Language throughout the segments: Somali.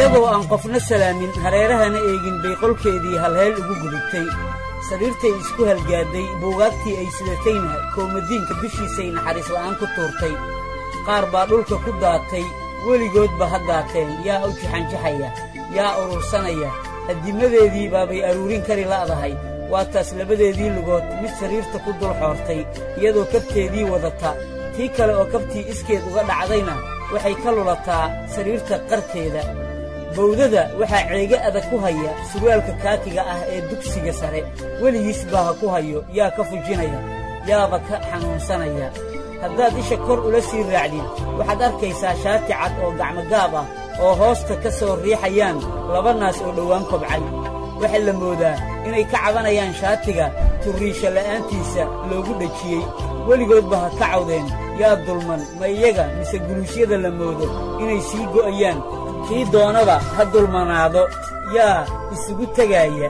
iyadoo aan qofna salaamin hareerahana eegin bay qolkeedii halheel ugu gudubtay. Sariirtay isku halgaadday buugaagtii ay sidatayna koomadiinka dushiisay naxariis la'aan ku tuurtay. Qaar baa dhulka ku daatay weligoodba ha daateen yaa u jaxanjaxaya yaa urursanaya. Addimadeedii baabay aruurin kari la'dahay waa taas labadeedii lugood mid sariirta ku dul xoortay iyadoo kabteedii wadata. Tii kale oo kabtii iskeed uga dhacdayna waxay ka lulataa sariirta qarkeeda bawdada waxaa ceege adag ku haya surwaalka kaakiga ah ee dugsiga sare. Weligiis baa ha ku hayo yaa ka fujinaya yaaba ka xanuunsanaya. Haddaad isha kor ula sii raacdid waxaad arkaysaa shaati cad oo gacmogaab ah oo hoosta ka soo riixayaan laba naas oo dhowaan kobcay. Waxaa la moodaa inay ka cabanayaan shaatiga turriisha la'aantiisa loogu dhejiyey weligoodba ha ka cawdeen yaa dulman ma iyaga mise guluusyada la moodo inay sii go'ayaan kii doonaba ha dulmanaado yaa isugu tegaaya.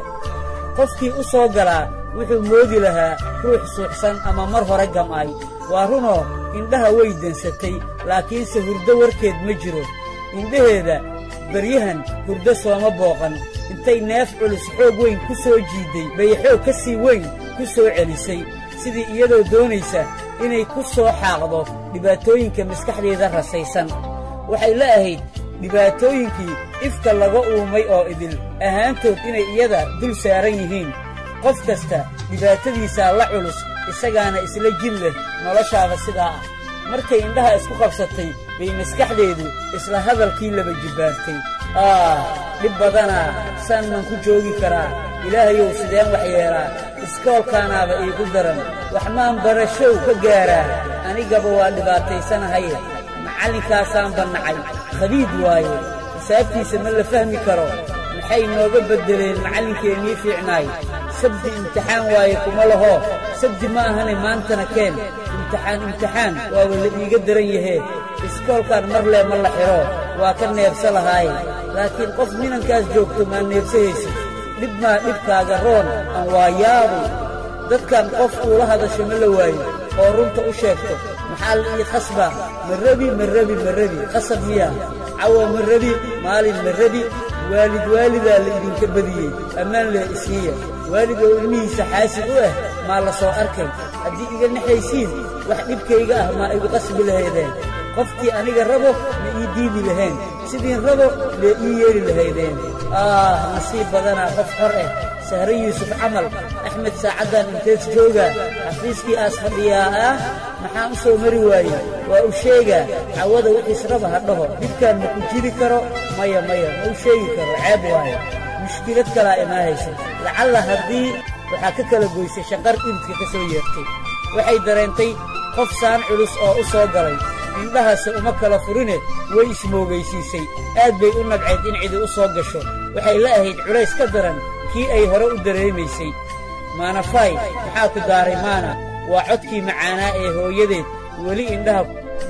Qofkii u soo galaa wuxuu moodi lahaa ruux suuxsan ama mar hore gam'ay waa runoo indhaha way dansatay laakiinse hurdo warkeed ma jiro. Indhaheeda baryahan hurdo sooma booqan. Intay neef culus xoog weyn ku soo jiidday bay xoog ka sii weyn ku soo celisay. Sidii iyadoo doonaysa inay ku soo xaaqdo dhibaatooyinka maskaxdeeda rasaysan. Waxay la ahayd dhibaatooyinkii ifka laga uumay oo idil ahaantood inay iyada dul saaran yihiin. Qof kasta dhibaatadiisaa la culus isagaana isla jin leh noloshaaba sidaa ah. Markay indhaha isku qabsatay bay maskaxdeedu isla hadalkii laba jibbaartay. Aah dhib badanaa saan maan ku joogi karaa. Ilaahayow sideen wax yeelaa iskoolkaanaaba iigu daran. Wax maan barashow ka gaaraa anigaba waa dhibaataysanahaye macallinkaasaan bannacay خليد واي سأبتي سمل فهمي كرو. الحي نوغا ببدل المعلم كيني في عناي. سبت امتحان واي كما لهو سبت ما هني ما انت كين. امتحان امتحان. واو اللي يقدرن يهي اسكول كان مرلي مرلا حيرو. واكن يرسل هاي. لكن قف من كاس جوكتو ما نفسيش dhib maa dhibkaaga roon aan waa yaabu dadkan qof هذا شمل hadasho ورمت la maxaa la ii khasbaa ma rabi ma rabi ma rabi khasab miyaa cawo ma rabi maalin ma rabi waalid waalidaa la idinka badiyey ammaan lee isiiya waalid oo ilmihiisa xaasid u ah maa la soo arkay haddii iga naxaysiin wax dhibkayga ah maa igu qasbi lahaydeen qofkii aniga rabo ma ii diidi lahayn sidiin rabo lee ii yeeli lahaydeen aah maxaan u soo mari waaye waa u sheegaa cawada wixiis raba ha dhaho. Dhibkaan ma ku jiri karo. Maya maya ma u sheegi karo. Ceeb waaye mushkilad kalaa imaa haysa lacalla haddii waxaa ka kala goysay shaqar iridka ka soo yeertay. Waxay dareentay qof saan culus oo u soo galay. Indhahaase uma kala furine. Way ismoogaysiisay. Aad bay u nabcayd in cidi u soo gasho. Waxay la ahayd culays ka daran. Kii ay hore u dareemaysay. Maanafaay maxaa ku daaray maana waa codkii macaanaa ee hooyadeed. Weli indhaha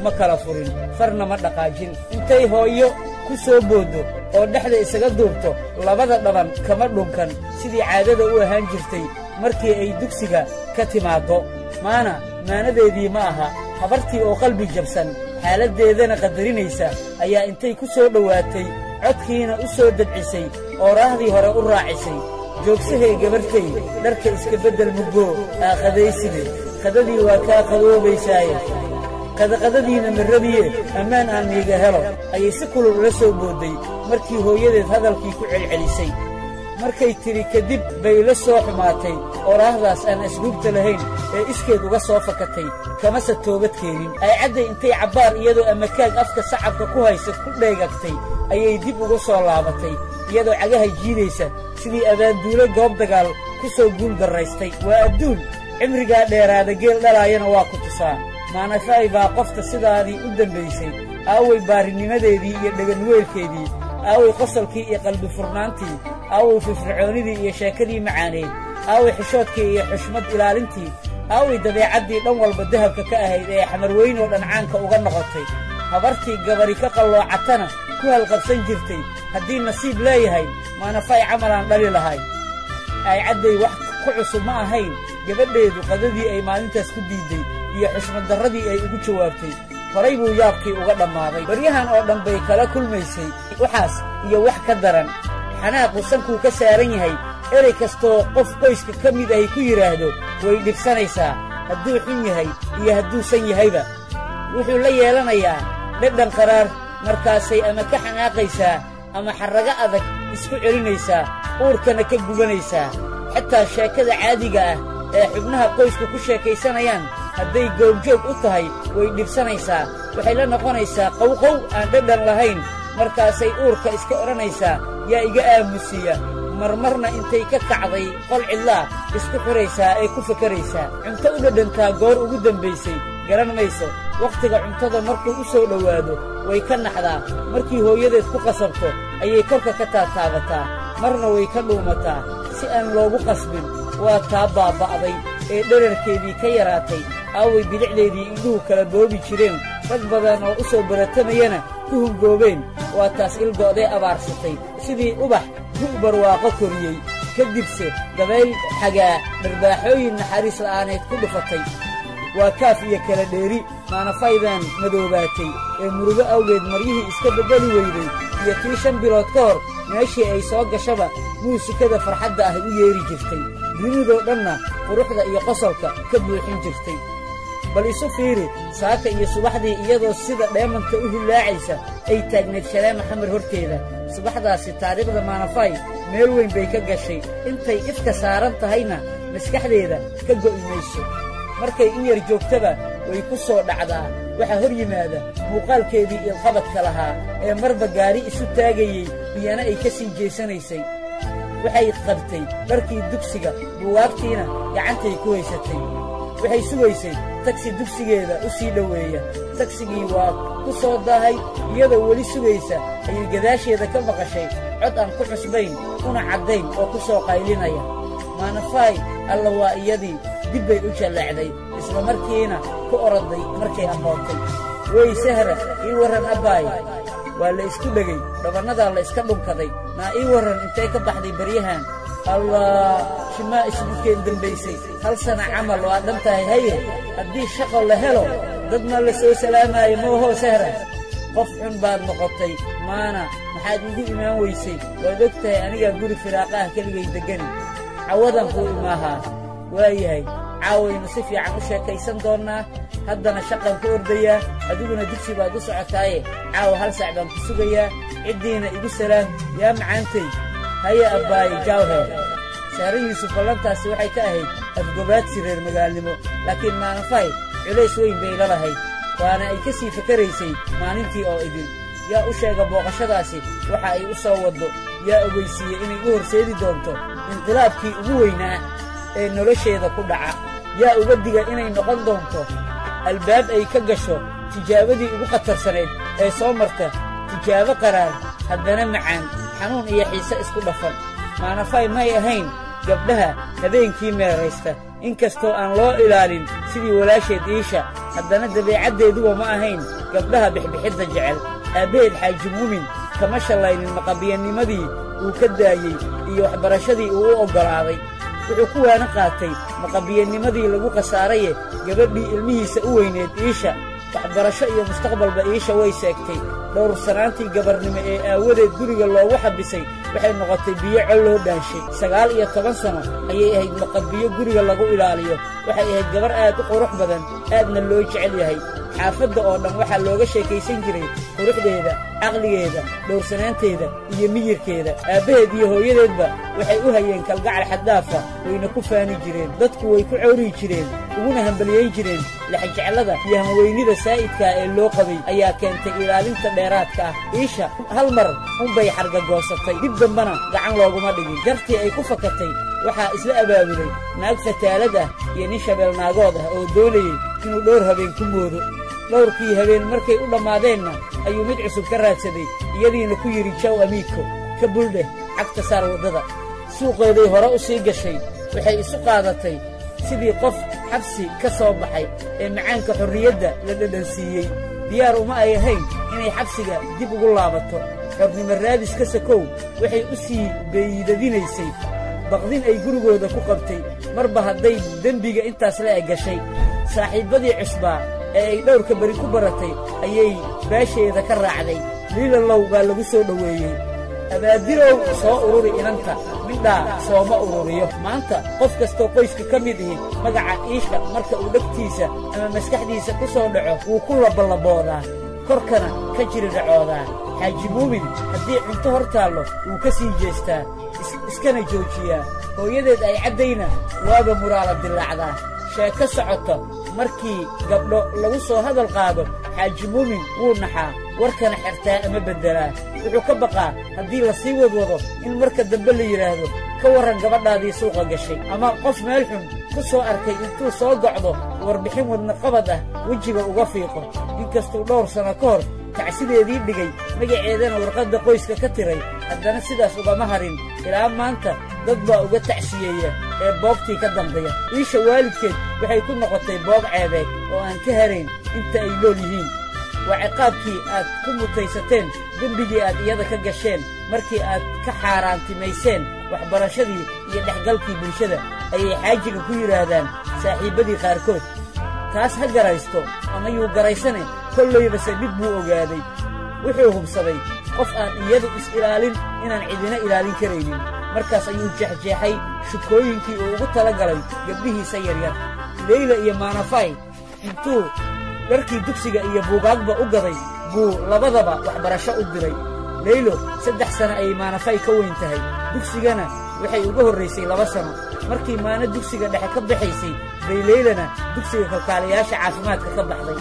ma kala furin. Farna ma dhaqaajin. Intay hooyo ku soo booddo oo dhexda isaga duubto labada dhaban kama dhunkan. Sidii caadada u ahaan jirtay markii ay dugsiga ka timaaddo maana maanadeedii ma aha. Habartii oo qalbi jabsan xaaladdeedana qadarinaysa ayaa intay ku soo dhowaatay codkiina u soo dabcisay oo raahdii hore u raacisay. Joogsahay gabartay dharka iska beddel muggoo aaqadayside qadadii waa kaa qadoobaysaaye. Qadaqadadiina ma rabiye ammaan aan miiga helo ayay si kulul ula soo boodday markii hooyadeed hadalkii ku celcelisay. Markay tidhi kadib bay la soo xumaatay oo raahdaas aan asluubta lahayn ee iskeed uga soo fakatay kamase toobad keenin. Aycadday intay cabbaar iyadoo amakaag afka sacabka ku haysa ku dheegagtay ayay dib ugu soo laabatay iyadoo cagaha jiidaysa sidii abaanduulo goob dagaal ku soo guul darraystay waa adduun cimrigaa dheeraada geel dhalaayana waa ku tusaa maanafaay baa qofta sidaadii u dambaysay aaway baarinimadeedii iyo dheganweelkeedii aaway qosalkii iyo qalbi furnaantii aaway firfircoonnidii iyo sheekadii macaaneed aaway xishoodkii iyo xushmad ilaalintii aaway dabeecaddii dhan walba dahabka ka ahayd ee xamarweyn oo dhan caanka uga noqotay. Habartii gabari ka qalloocatana ku halqabsan jirtay haddii nasiib leeyahay maanafaay camalaan dhali lahay. Aaycadday wax ku cusub ma ahayn gabadheedu qadadii ay maalintaas ku diidday iyo xushmad darradii ay ugu jawaabtay horay buu yaabkii uga dhammaaday. Baryahan oo dhan bay kala kulmaysay waxaas iyo wax ka daran. Xanaaqu sankuu ka saaran yahay erey kastoo qof qoyska ka mid ahy ku yidhaahdo way dhibsanaysaa. Hadduu xun yahay iyo hadduusan yahayba wuxuu la yeelanayaa dhadhan qaraar markaasay ama ka xanaaqaysaa ama xarrago adag isku celinaysaa uurkana ka gubanaysaa. Xataa sheekada caadiga ah ee xubnaha qoysku ku sheekaysanayaan. Hadday goobjoog u tahay way dhibsanaysaa. Waxay la noqonaysaa qowqow aan dhadhan lahayn. Markaasay uurka iska odhanaysaa yaa iga aamusiya. Marmarna intay ka kacday qol cidlaa isku xidhaysaa ee ku fakaraysaa cunto u dhadhantaa goor ugu dambaysay. Garan mayso wakhtiga cuntada markuu u soo dhowaado way ka naxdaa. Markii hooyadeed ku qasabto ayay korka ka taataabataa. Marna way ka dhuumataa si aan loogu qasbin waa taa baaba'day ee dherarkeedii ka yaraatay. Aaway bilicdeedii indhuhu kala boobi jireen rag badan oo u soo baratamayana ku hungoobeen waa taas ilgo'dee abaarsatay sidii ubax gu' barwaaqo koriyey ka dibse dabayl xagaa dharbaaxooyin naxariis la'aaneed ku dhufatay. Waa kaaf iyo kala dheeri maanafaydan madoobaatay. Ee murugo awgeed maryihii iska beddeli weyday iyo tii shan bilood ka hor meeshii ay soo gashaba muusikada farxadda ah u yeedhi jirtay dunidoo dhanna quruxda iyo qosolka ka buuxin jirtay. Bal isu fiiri saaka iyo subaxdii iyadoo sida dheemanta u hillaacaysa ay taagnayd shaleema xamar horteeda. Subaxdaasi taariikhda maanafay meel weyn bay ka gashay. Intay ifka saaran tahayna maskaxdeeda ka go'i mayso markay in yar joogtaba way ku soo dhacdaa. Waxaa hor yimaada muuqaalkeedii ilqabadka lahaa ee marba gaari isu taagayey biyana ay ka sii jeesanaysay waxay qabtay dharkii dugsiga buugaagtiina gacantay ku haysatay. Waxay sugaysay tagsi dugsigeeda u sii dhoweeya. Tagsigii waa ku soo daahay iyadoo weli sugaysa ayay gadaasheeda ka maqashay. Cod aan ku cusbayn una caddayn oo ku soo qaylinaya. Maanafaay alla waa iyadii dib bay u jalleecday isla markiina ku oroday markay aqoontay wey sahra ii warran abbaay waa la isku dhegay. Dhabannadaa la iska dhunkaday naa ii warran intay ka baxday baryahan allah shimaa isbukeen dembaysay hal sana camal waa dhan tahay haye haddii shaqo la helo dad ma la soo salaamaayo moohoo sahra. Qof xun baad noqotay maana maxaad igu imaan weysay. Waad og tahay anigaa guri firaaqaha keligay deggani cawadan kuu imaahaa. Waayahay caawaynu si fiican u sheekaysan doonnaa haddana shaqaan ku ordayaa adiguna dugsi baad u socotaaye caawa hal saac baan ku sugayaa ciddiina igu salaam yaa macaantay haya abbaaye jaawheer saare yuusuf ballantaasi waxay ka ahayd afgobaadsi reer magaalnimo. Laakiin maanafay culays weyn bay la lahayd. Waana ay ka sii fakaraysay maalintii oo idin. Yaa u sheega booqashadaasi waxa ay u soo waddo. Yaa ogeysiiyey inay u horseedi doonto inqilaabkii ugu weynaa ee nolosheeda ku dhaca. Yaa uga diga inay noqon doonto albaab ay ka gasho tijaabadii ugu khatarsanayd ee soo marta tijaabo qaraar haddana macaan xanuun iyo xiise isku dhafan. Maanafay may ahayn gabdhaha habeenkii meeraysta. In kastoo aan loo ilaalin sidii walaasheed iisha haddana dabeecaddeeduba ma ahayn gabdhaha bixbixidda jecel. Aabbaheed xaaji muumin kama shallaynin maqabiyannimadii uu ka daayey iyo waxbarashadii uu u oggolaaday wuxuu ku waana qaatay maqabiyannimadii lagu khasaaraye gabadhii ilmihiisa u weyneed iisha. Waxbarasho iyo mustaqbalba iisha way seegtay. Dhowrsanaantii gabarnimo ee aawadeed guriga loogu xabisay waxay noqotay biyo col loo dhaanshay. Sagaal iyo toban sano ayay ahayd maqabiyo guriga lagu ilaaliyo. Waxay ahayd gabar aad u qurux badan aadna loo jecel yahay xaafadda oo dhan waxaa looga sheekaysan jiray quruxdeeda caqligeeda dhowrsanaanteeda iyo miyirkeeda. Aabbaheed iyo hooyadeedba waxay u hayeen kalgacal xaddaafa wayna ku faani jireen. Dadku way ku cawriyi jireen uguna hambaliyayn jireen. Lexjeclada iyo hanweynida saa'idkaa ee loo qabay ayaa keentay ilaalinta dheeraadka ah. Iisha hal mar unbay xargagoosatay. Dib dambana gacan looguma dhigin. Jartii ay ku fakatay waxaa isla abaabulay naag fataalad ah iyo nin shabeelnaagood ah oo doonayey inuu dhowr habeen ku moodo dhowrkii habeen markay u dhammaadeenna ayuu mid cusub ka raadsaday iyadiina ku yidhi jaw amiidko ka buldheh cagta saar waddada. Suuqeeday hore u sii gashay waxay isu qaadatay sidii qof xabsi ka soo baxay ee macaanka xorriyadda la dhadhansiiyey. Diyaar uma ay ahayn inay xabsiga dib ugu laabato. Xornimo raadis ka sakow waxay u sii beeyidadinaysay. Baqdin ay gurigooda ku qabtay. Marba hadday dembiga intaas la eg gashay saaxiibbadii cusbaa ee ay dhowrka beri ku baratay ayay beesheeda ka raacday. Liilalow baa lagu soo dhoweeyey. Abaadirow soo ururi inanta midhaa sooma ururiyo. Maanta qof kastoo qoyska ka mid ihi magaca iisha marka uu dhegtiisa ama maskaxdiisa ku soo dhaco wuu ku labalaboodaa. Korkana ka jiridhacoodaa xaaji muumin haddii cunto hor taallo wuu ka sii jeestaa. Iskana joojiyaa. Hooyadeed ay caddayna waaba muraala dilaacdaa sheeko socoto markii gabdho lagu soo hadal qaado xaaji muumin wuu naxaa warkana xertaa ama beddelaa. Wuxuu ka baqaa haddii la sii wadwado in marka dambe la yidhaahdo ka warran gabadhaadii suuqa gashay. Ama qof meel xun ku soo arkay intuu soo gocdo warbixin wadnaqabad ah wejiga uga fiiqo. Inkastuu dhowr sanno ka hor tacsideedii dhigay magaceedana warqadda qoyska ka tiray. Haddana sidaas ugama harin ilaa maanta dad baa uga tacsiyeeya ee boogtii ka dambeeya. Iisha waalidkeed waxay ku noqotay boog ceebeed oo aan ka harayn inta ay lool yihiin. Waa ciqaabkii aad ku mutaysateen dembigii aad iyada ka gasheen markii aad ka xaaraantimayseen waxbarashadii iyo dhexgalkii bulshada ayay xaajiga ku yidhaahdaan saaxiibbadii qaarkood. Taas ha garaysto ama yuu garaysane kollaybase mid buu ogaaday. Wuxuu hubsaday qof aan iyadu is-ilaalin inaan cidina ilaalin karaynin markaas ayuu jeexjeexay shukooyinkii uu ugu tala galay gabdhihiisa yaryar leyla iyo maanafay intuu dharkii dugsiga iyo buugaagba u gaday buu labadaba waxbarasho u diray. Leylo saddex sano ayay maanafay ka weyn tahay. Dugsigana waxay uga horraysay laba sano. Markii maano dugsiga dhexe ka baxaysay bay leylana dugsiga kalkaaliyaasha caafimaadka ka baxday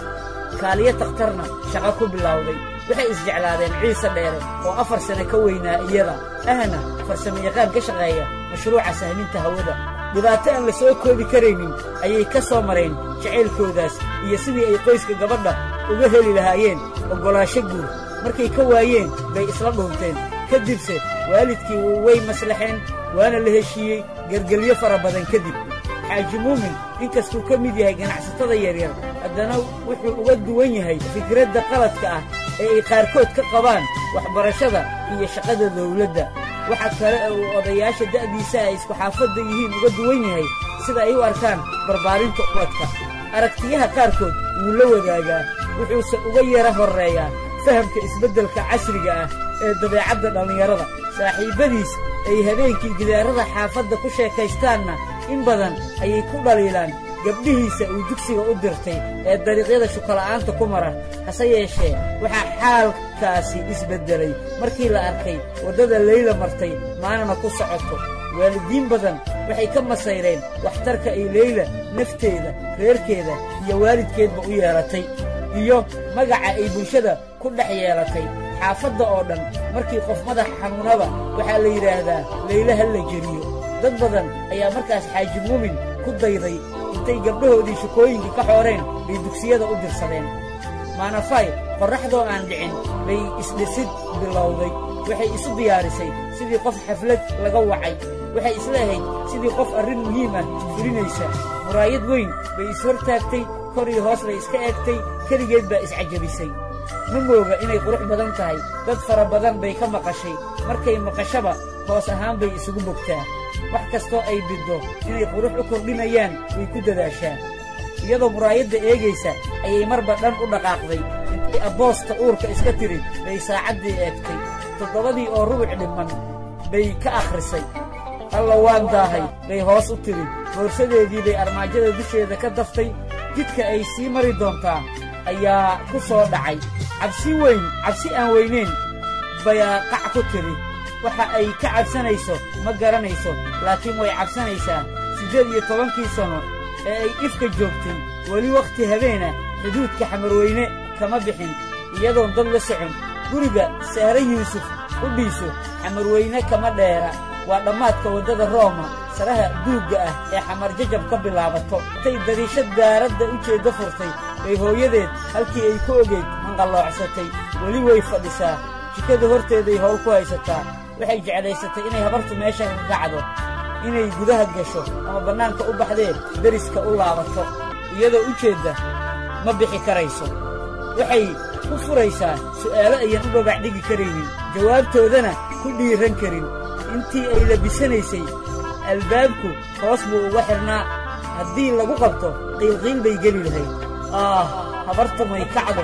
kaaliyo takhtarna shaqo ku bilowday. Waxay isjeclaadeen ciise dheere oo afar sane ka weynaa iyada. Ahna farsamayaqaan ka shaqeeya mashruuca sahminta hawada. Dhibaato aan la soo koobi karaynin ayay ka soo mareen jacaylkoodaas iyo sidii ay qoyska gabadha uga heli lahaayeen oggolaasho guur. Markay ka waayeen bay isla dhuunteen. Kadibse waalidkii way maslaxeen waana la heshiiyey gergelyo fara badan kadib xaaji muumin inkastuu ka mid yahay ganacsatada yaryar haddana wuxuu uga duwan yahay fikradda qaladka ah ee ay qaarkood ka qabaan waxbarashada iyo shaqada dawladda waxa kale uu odayaasha da'diisa ay isku xaafadda yihiin uga duwan yahay sida ay u arkaan barbaarinta ubadka aragtiyaha qaarkood wuu la wadaagaa wuxuuse uga yara horreeyaa fahamka isbeddelka casriga ah ee dabeecadda dhallinyarada. Saaxiibbadiis ay habeenkii gidaarada xaafadda ku sheekaystaanna in badan ayay ku dhaliilaan gabdhihiisa uu dugsiga u dirtay ee dariiqyada shukola'aanta ku mara hase yeeshee waxaa xaalkaasi isbeddelay markii la arkay waddada leyla martay maalina ku socoto. Waalidiin badan waxay ka masayreen waxtarka ay leyla nafteeda reerkeeda iyo waalidkeedba u yeelatay iyo magaca ay bulshada ku dhex yeelatay. Xaafadda oo dhan markii qof madaxa xanuunaba waxaa la yidhaahdaa leyla ha la jeriyo dad badan ayaa markaas xaaji muumin ku dayday intay gabdhahoodii shukooyinkii ka xooreen bay dugsiyada u dirsadeen. Maanafay qorraxdoo aan dhicin bay isdhisid bilowday. Waxay isu diyaarisay sidii qof xaflad laga wacay. Waxay isleehayd sidii qof arrin muhiim ah fulinaysa. Muraayad weyn bay ishortaagtay kor iyo hoos bay iska eegtay keligeed baa iscajabisay ma mooga inay qurux badan tahay. Dad fara badan bay ka maqashay. Markay maqashaba hoos ahaan bay isugu bogtaa wax kastoo ay biddo inay qurux u kordhinayaan way ku dadaashaa iyadoo muraayadda eegaysa ayay marba dhan u dhaqaaqday. Intay abboosta uurka iska tiri bay saacaddii eegtay. Toddobadii oo rubuc dhimman bay ka akhrisay. Alla waan daahay bay hoos u tiri. Boorsadeedii bay armaajada dusheeda ka daftay. Jidka ay sii mari doontaa ayaa ku soo dhacay. Cabsi weyn cabsi aan weynayn bayaa qac ku tiri waxa ay ka cabsanayso ma garanayso laakiin way cabsanaysaa siddeed iyo tobankii sanno ee ay ifka joogtay. Weli wakhti habeena xuduudka xamarweyne kama bixin iyadoon dad la socon. Guriga saare yuusuf u dhiiso xamarweyne kama dheera. Waa dhammaadka waddada rooma saraha duugga ah ee xamar jajab ka bilaabato. Intay dariishad daaradda u jeeddo furtay bay hooyadeed halkii ay ku ogeyd hanqalloocsatay weli way fadhisaa. Jikada horteeday howl ku haysataa waxay jeclaysatay inay habartu meesha ka kacdo inay gudaha gasho ama bannaanka u baxdee deriska u laabato. Iyadoo u jeedda ma bixi karayso. Waxay ku furaysaa su'aalo ayan u babac dhigi karaynin. Jawaabtoodana ku dhiiran karin. Intii ay labisanaysay albaabku hoos buu uga xidhnaa haddii lagu qabto qiilqiil bay geli lahayd. Ah habartumay kacdo